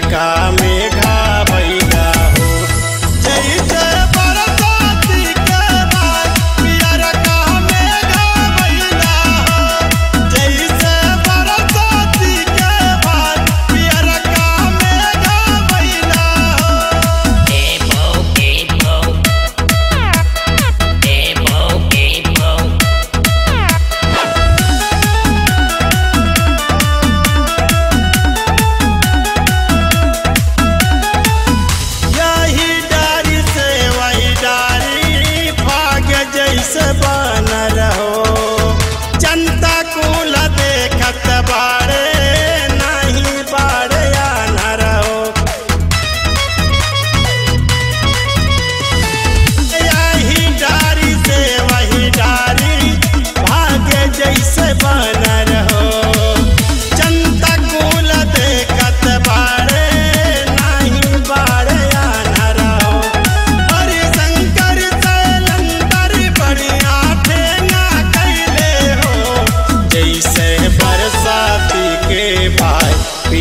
God.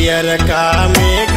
पियर का मेघ